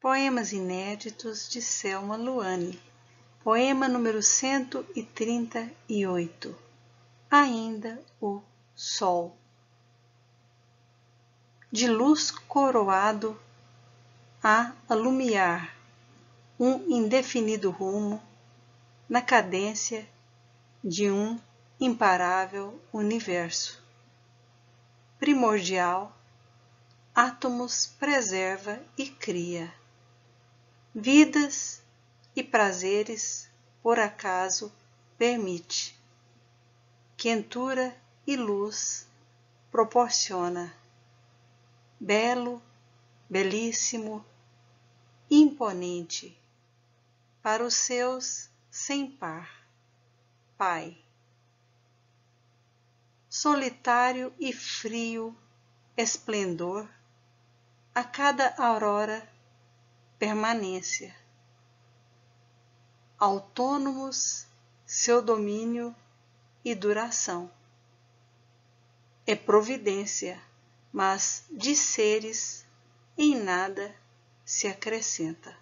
Poemas inéditos de Selma Luane. Poema número 138. Ainda o Sol. De luz coroado a alumiar um indefinido rumo na cadência de um imparável universo. Primordial, átomos preserva e cria vidas e prazeres por acaso permite, quentura e luz proporciona, belo, belíssimo, imponente, para os seus sem par, Pai. Solitário e frio esplendor, a cada aurora permanência. Autônomos seu domínio e duração. É providência, mas de seres em nada se acrescenta.